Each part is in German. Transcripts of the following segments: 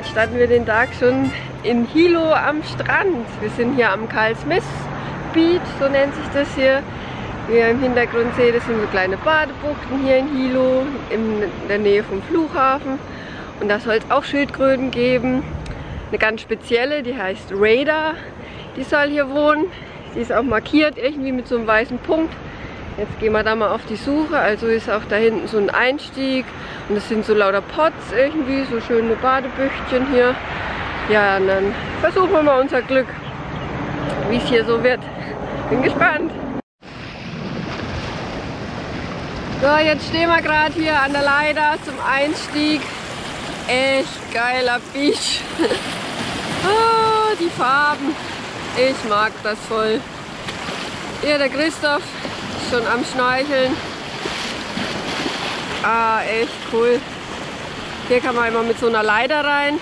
heute starten wir den Tag schon in Hilo am Strand. Wir sind hier am Carl Smith Beach, so nennt sich das hier. Wie ihr im Hintergrund seht, das sind so kleine Badebuchten hier in Hilo, in der Nähe vom Flughafen. Und da soll es auch Schildkröten geben. Eine ganz spezielle, die heißt Raider. Die soll hier wohnen. Die ist auch markiert irgendwie mit so einem weißen Punkt. Jetzt gehen wir da mal auf die Suche. Also ist auch da hinten so ein Einstieg. Und das sind so lauter Pots irgendwie, so schöne Badebüchtchen hier. Ja, und dann versuchen wir mal unser Glück, wie es hier so wird. Bin gespannt. So, jetzt stehen wir gerade hier an der Leiter zum Einstieg. Echt geiler Beach. oh, die Farben. Ich mag das voll. Hier der Christoph ist schon am Schneicheln. Ah, echt cool. Hier kann man immer mit so einer Leiter rein.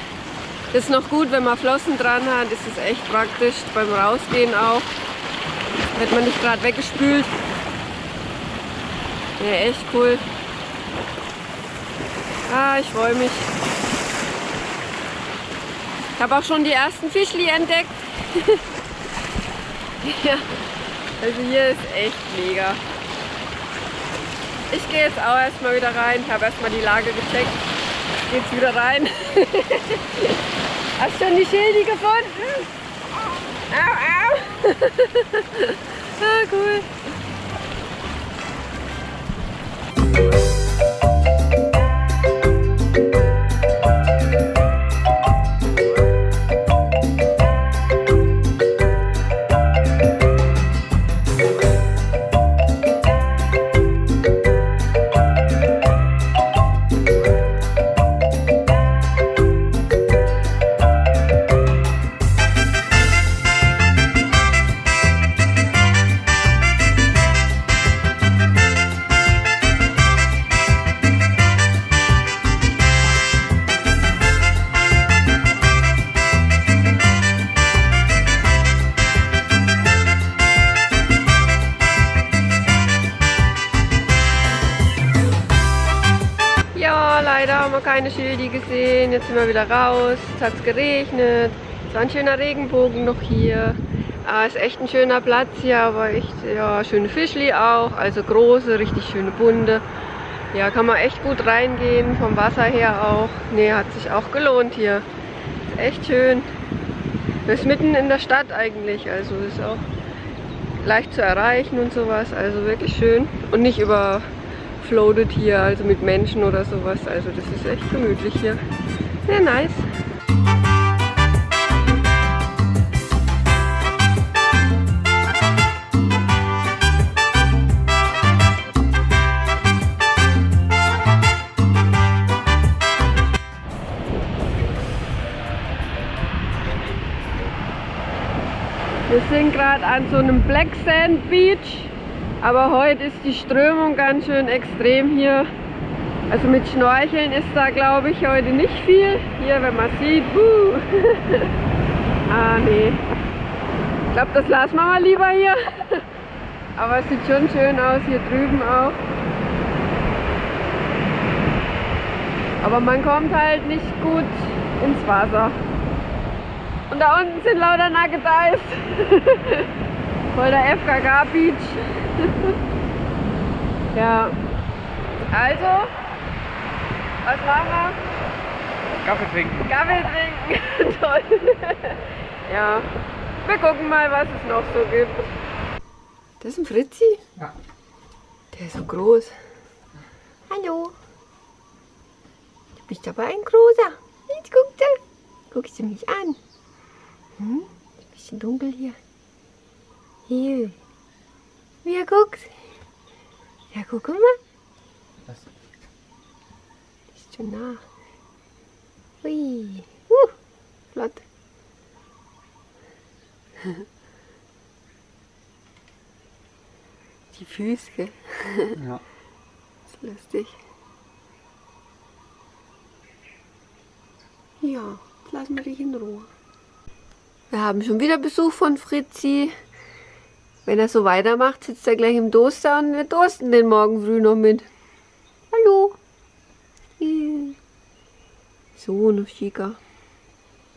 Das ist noch gut, wenn man Flossen dran hat. Das ist echt praktisch beim Rausgehen auch. Wird man nicht gerade weggespült. Ja, echt cool. Ah, ich freue mich. Ich habe auch schon die ersten Fischli entdeckt. ja, also hier ist echt mega. Ich gehe jetzt auch erstmal wieder rein. Ich habe erstmal die Lage gecheckt. Geht's wieder rein. Hast du schon die Schildi gefunden? Au, au. ah, cool. Keine Schildi gesehen. Jetzt sind wir wieder raus. Es hat geregnet. Es war ein schöner Regenbogen noch hier. Ah, ist echt ein schöner Platz hier, aber echt, ja, schöne Fischli auch. Also große, richtig schöne bunte. Ja, kann man echt gut reingehen, vom Wasser her auch. Ne, hat sich auch gelohnt hier. Ist echt schön. Wir sind mitten in der Stadt eigentlich, also ist auch leicht zu erreichen und sowas. Also wirklich schön. Und nicht überfloatet hier, also mit Menschen oder sowas. Also das ist echt gemütlich hier. Sehr nice. Wir sind gerade an so einem Black Sand Beach, aber heute ist die Strömung ganz schön extrem hier. Also mit Schnorcheln ist da glaube ich heute nicht viel. Hier, wenn man sieht, buh. ah nee. Ich glaube, das lassen wir mal lieber hier. aber es sieht schon schön aus, hier drüben auch. Aber man kommt halt nicht gut ins Wasser. Und da unten sind lauter Nugget Eis. Voll der FKK Beach. ja. Also, was machen wir? Kaffee trinken. Kaffee trinken. Toll. ja. Wir gucken mal, was es noch so gibt. Das ist ein Fritzi? Ja. Der ist so groß. Hallo. Du bist aber ein großer. Jetzt guckt er. Guckst du mich an? Hm? Ist ein bisschen dunkel hier. Hier. Wie er guckt. Ja, guck mal. Was? Ist schon nah. Hui. Uh, flott. Die Füße, gell? Ja. ist lustig. Ja, jetzt lassen wir dich in Ruhe. Wir haben schon wieder Besuch von Fritzi. Wenn er so weitermacht, sitzt er gleich im Toaster und wir toasten den morgen früh noch mit. Hallo. So, noch schicker.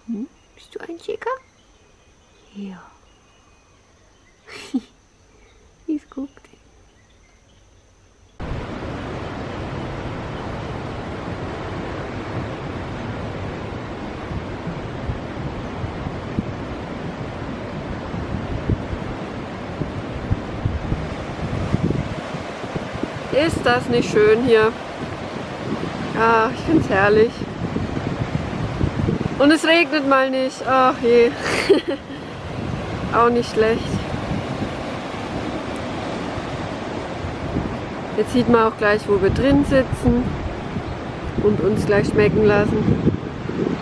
Hm? Bist du ein Chica? Ja. Wie es Ist das nicht schön hier? Ah, ich finde es herrlich. Und es regnet mal nicht. Ach je. Auch nicht schlecht. Jetzt sieht man auch gleich, wo wir drin sitzen und uns gleich schmecken lassen.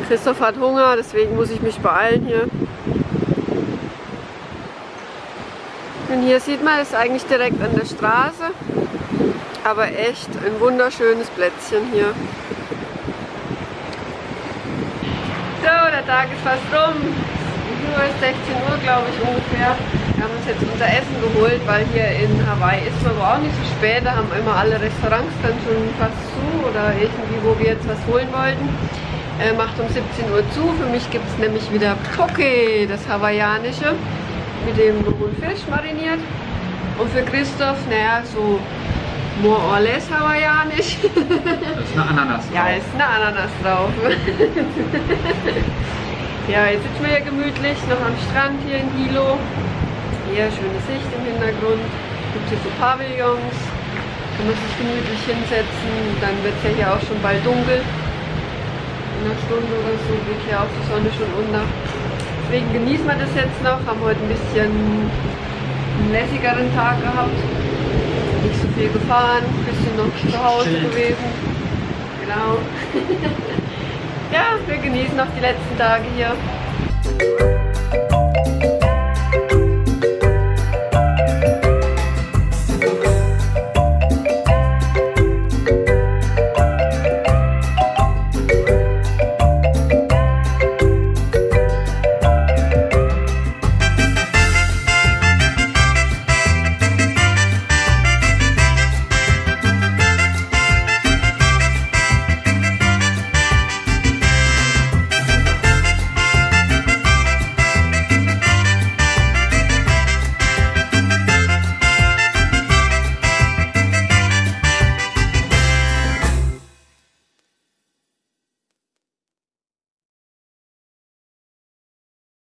Christoph hat Hunger, deswegen muss ich mich beeilen hier. Und hier sieht man, es ist eigentlich direkt an der Straße, aber echt ein wunderschönes Plätzchen hier. So, der Tag ist fast rum. Nur ist 16 Uhr, glaube ich, ungefähr. Wir haben uns jetzt unser Essen geholt, weil hier in Hawaii ist man aber auch nicht so spät. Da haben immer alle Restaurants dann schon fast zu oder irgendwie, wo wir jetzt was holen wollten. Äh, macht um 17 Uhr zu. Für mich gibt es nämlich wieder Poke, das hawaiianische, mit dem rohen Fisch mariniert. Und für Christoph, naja, so more or less hawaiianisch. Das ist eine Ananas drauf. Ja, ist eine Ananas drauf. ja, jetzt sitzen wir hier gemütlich noch am Strand hier in Hilo. Hier schöne Sicht im Hintergrund. Gibt hier so Pavillons. Kann man sich gemütlich hinsetzen. Dann wird es ja hier auch schon bald dunkel. In einer Stunde oder so geht hier auch die Sonne schon unter. Deswegen genießen wir das jetzt noch. Haben heute ein bisschen einen lässigeren Tag gehabt. Viel gefahren, ein bisschen noch zu Hause gewesen. Genau. ja, wir genießen noch die letzten Tage hier.